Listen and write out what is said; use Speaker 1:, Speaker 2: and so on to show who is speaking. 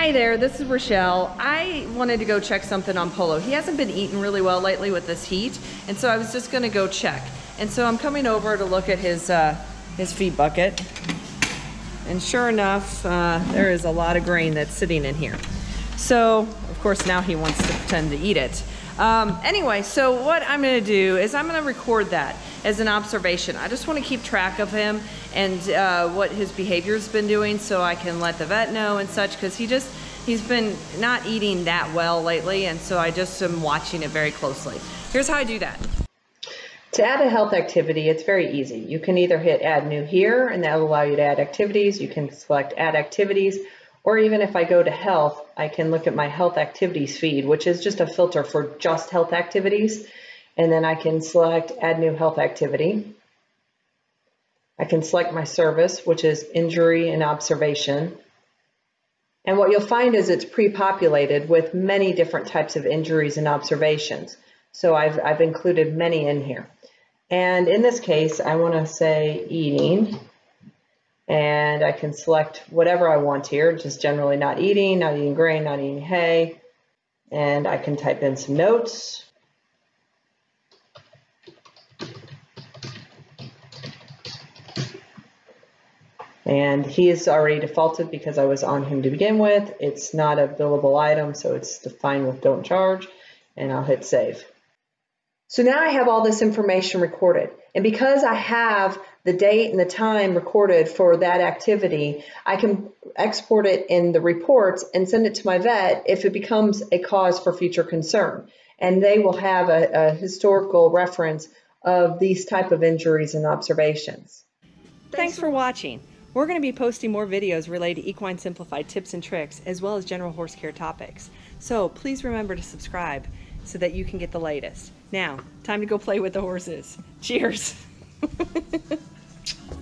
Speaker 1: Hi there, this is Rochelle. I wanted to go check something on Polo. He hasn't been eating really well lately with this heat, and so I was just gonna go check. And so I'm coming over to look at his, uh, his feed bucket. And sure enough, uh, there is a lot of grain that's sitting in here. So, of course, now he wants to pretend to eat it. Um, anyway, so what I'm gonna do is I'm gonna record that as an observation. I just wanna keep track of him and uh, what his behavior's been doing so I can let the vet know and such because he just, he's been not eating that well lately and so I just am watching it very closely. Here's how I do that. To add a health activity, it's very easy. You can either hit add new here and that will allow you to add activities. You can select add activities or even if I go to health, I can look at my health activities feed, which is just a filter for just health activities. And then I can select add new health activity. I can select my service, which is injury and observation. And what you'll find is it's pre-populated with many different types of injuries and observations. So I've, I've included many in here. And in this case, I want to say eating. And I can select whatever I want here, just generally not eating, not eating grain, not eating hay. And I can type in some notes. And he is already defaulted because I was on him to begin with. It's not a billable item, so it's defined with don't charge. And I'll hit save. So now I have all this information recorded. And because I have the date and the time recorded for that activity, I can export it in the reports and send it to my vet if it becomes a cause for future concern. And they will have a, a historical reference of these type of injuries and observations. Thanks for watching. We're going to be posting more videos related to Equine Simplified tips and tricks, as well as general horse care topics. So please remember to subscribe so that you can get the latest. Now, time to go play with the horses. Cheers.